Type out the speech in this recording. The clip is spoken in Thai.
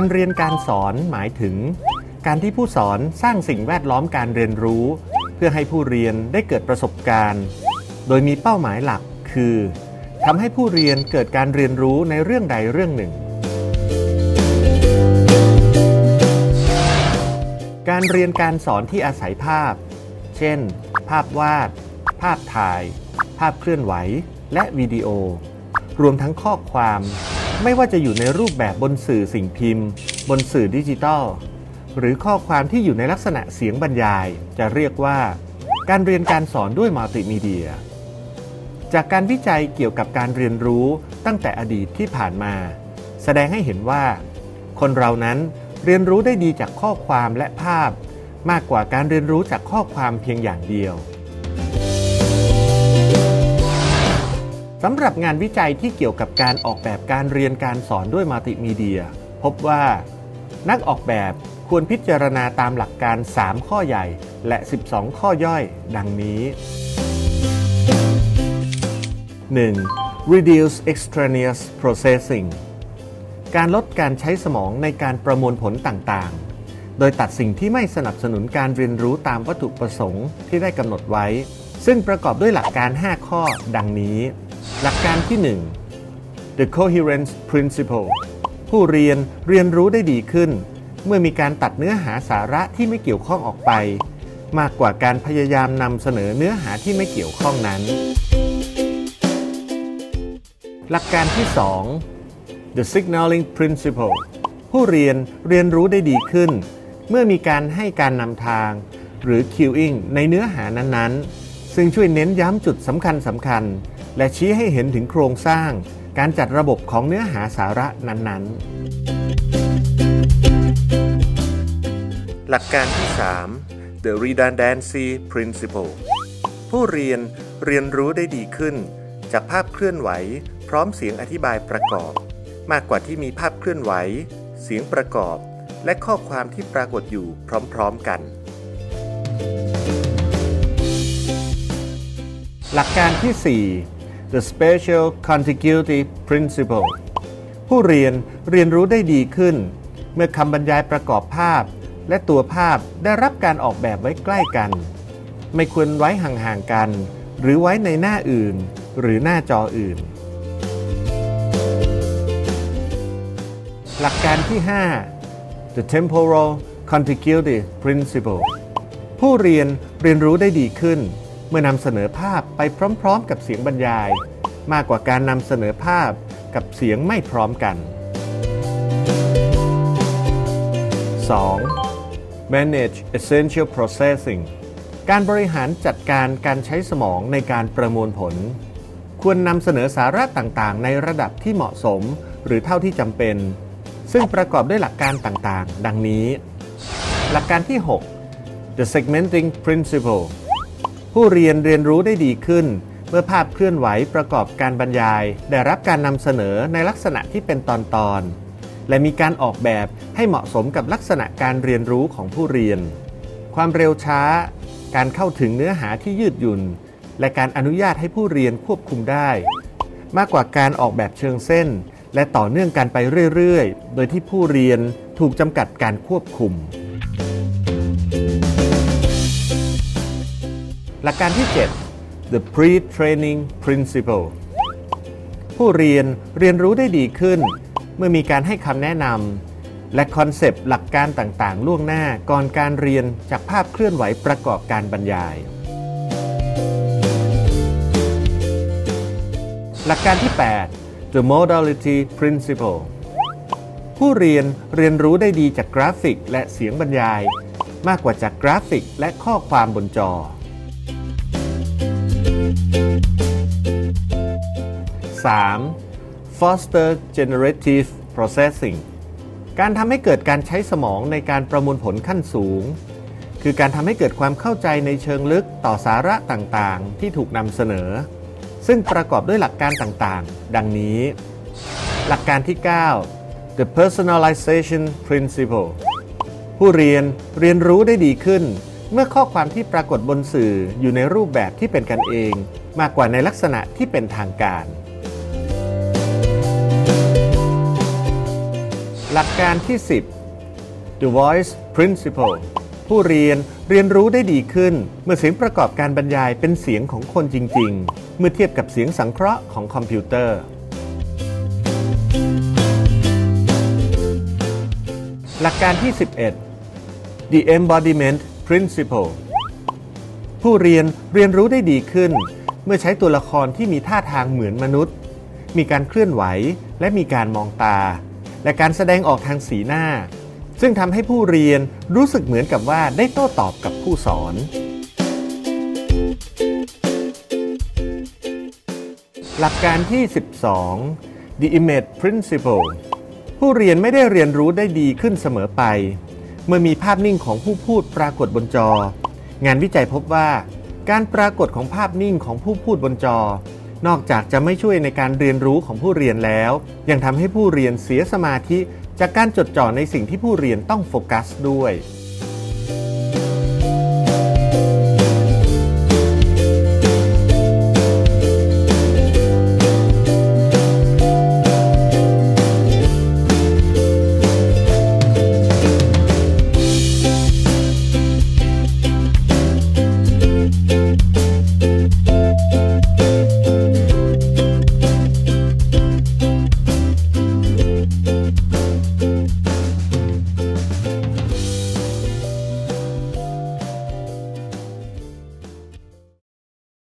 การเรียนการสอนหมายถึง การที่ผู้สอนสร้างสิ่งแวดล้อมการเรียนรู้ เพื่อให้ผู้เรียนได้เกิดประสบการณ์ โดยมีเป้าหมายหลักคือทำให้ผู้เรียนเกิดการเรียนรู้ในเรื่องใดเรื่องหนึ่ง การเรียนการสอนที่อาศัยภาพ เช่น ภาพวาด ภาพถ่าย ภาพเคลื่อนไหว และวิดีโอ รวมทั้งข้อความ ไม่ว่าจะอยู่ในรูปแบบบนสื่อสิ่งพิมพ์ บนสื่อดิจิทัล หรือข้อความที่อยู่ในลักษณะเสียงบรรยาย จะเรียกว่า การเรียนการสอนด้วยมัลติมีเดีย จากการวิจัยเกี่ยวกับการเรียนรู้ตั้งแต่อดีตที่ผ่านมา แสดงให้เห็นว่า คนเรานั้นเรียนรู้ได้ดีจากข้อความและภาพ มากกว่าการเรียนรู้จากข้อความเพียงอย่างเดียว สำหรับงานวิจัยที่เกี่ยวกับการออกแบบการเรียนการสอนด้วยมัลติมีเดีย พบว่า นักออกแบบควรพิจารณาตามหลักการ 3 ข้อใหญ่และ 12 ข้อย่อยดังนี้ 1. reduce extraneous processing การลดการใช้สมองในการประมวลผลต่างๆ โดยตัดสิ่งที่ไม่สนับสนุนการเรียนรู้ตามวัตถุประสงค์ที่ได้กำหนดไว้ ซึ่งประกอบด้วยหลักการ 5 ข้อดังนี้ หลักการที่ 1 the coherence principle ผู้เรียนเรียนรู้ได้ดีขึ้น เมื่อมีการตัดเนื้อหาสาระที่ไม่เกี่ยวข้องออกไป มากกว่าการพยายามนำเสนอเนื้อหาที่ไม่เกี่ยวข้องนั้น หลักการที่ 2 the signaling principle ผู้เรียนเรียนรู้ได้ดีขึ้น เมื่อมีการให้การนำทาง หรือ cueing ในเนื้อหานั้นๆ ซึ่งช่วยเน้นย้ำจุดสำคัญสำคัญ และชี้ให้เห็นถึงโครงสร้าง การจัดระบบของเนื้อหาสาระนั้นๆ หลักการที่ 3 the redundancy principle ผู้เรียนเรียนรู้ได้ดีขึ้น จากภาพเคลื่อนไหว พร้อมเสียงอธิบายประกอบ มากกว่าที่มีภาพเคลื่อนไหว เสียงประกอบ และข้อความที่ปรากฏอยู่พร้อมๆกัน หลักการที่ 4 the spatial contiguity principle ผู้เรียนเรียนรู้ได้ดีขึ้น เมื่อคำบรรยายประกอบภาพ และตัวภาพได้รับการออกแบบไว้ใกล้กัน ไม่ควรไว้ห่างๆกัน หรือไว้ในหน้าอื่น หรือหน้าจออื่น หลักการที่ 5 the temporal contiguity principle ผู้เรียนเรียนรู้ได้ดีขึ้น เมื่อนำเสนอภาพไปพร้อมๆ กับเสียงบรรยาย มากกว่าการนำเสนอภาพกับเสียงไม่พร้อมกัน 2. manage essential processing การบริหารจัดการการใช้สมองในการประมวลผล ควรนำเสนอสาระต่างๆ ในระดับที่เหมาะสม หรือเท่าที่จำเป็น ซึ่งประกอบด้วยหลักการต่างๆ ดังนี้ หลักการที่ 6 the segmenting principle ผู้เรียนเรียนรู้ได้ดีขึ้น เมื่อภาพเคลื่อนไหวประกอบการบรรยาย ได้รับการนำเสนอในลักษณะที่เป็นตอนๆและมีการออกแบบให้เหมาะสมกับลักษณะการเรียนรู้ของผู้เรียน ความเร็วช้า การเข้าถึงเนื้อหาที่ยืดหยุ่น และการอนุญาตให้ผู้เรียนควบคุมได้ มากกว่าการออกแบบเชิงเส้น และต่อเนื่องกันไปเรื่อย ๆ โดยที่ผู้เรียนถูกจำกัดการควบคุม หลักการที่ 7 the pre-training principle ผู้เรียนเรียนรู้ได้ดีขึ้น เมื่อมีการให้คำแนะนำและ concept หลักการต่างๆ ล่วงหน้าก่อนการเรียนจากภาพเคลื่อนไหวประกอบการบรรยาย หลักการที่ 8 the modality principle ผู้เรียนเรียนรู้ได้ดีจากกราฟิกและเสียงบรรยาย มากกว่าจากกราฟิกและข้อความบนจอ 3. foster generative processing การทำให้เกิดการใช้สมองในการประมวลผลขั้นสูง คือการทำให้เกิดความเข้าใจในเชิงลึกต่อสาระต่างๆ ที่ถูกนำเสนอ ซึ่งประกอบด้วยหลักการต่างๆ ดังนี้ หลักการที่ 9 the personalization principle ผู้เรียนเรียนรู้ได้ดีขึ้น เมื่อข้อความที่ปรากฏบนสื่ออยู่ในรูปแบบที่เป็นกันเอง มากกว่าในลักษณะที่เป็นทางการ หลักการที่ 10 The Voice Principle ผู้เรียนเรียนรู้ได้ดีขึ้น เมื่อเสียงประกอบการบรรยายเป็นเสียงของคนจริง ๆ เมื่อเทียบกับเสียงสังเคราะห์ของคอมพิวเตอร์ หลักการที่ 11 The Embodiment Principle ผู้เรียนเรียนรู้ได้ดีขึ้น เมื่อใช้ตัวละครที่มีท่าทางเหมือนมนุษย์ มีการเคลื่อนไหวและมีการมองตา และการแสดงออกทางสีหน้า ซึ่งทำให้ผู้เรียนรู้สึกเหมือนกับว่าได้โต้ตอบกับผู้สอน หลักการที่ 12 The Image Principle ผู้เรียนไม่ได้เรียนรู้ได้ดีขึ้นเสมอไป เมื่อมีภาพนิ่งของผู้พูดปรากฏบนจอ งานวิจัยพบว่า การปรากฏของภาพนิ่งของผู้พูดบนจอ นอกจากจะไม่ช่วยในการเรียนรู้ของผู้เรียนแล้ว ยังทำให้ผู้เรียนเสียสมาธิ จากการจดจ่อในสิ่งที่ผู้เรียนต้องโฟกัสด้วย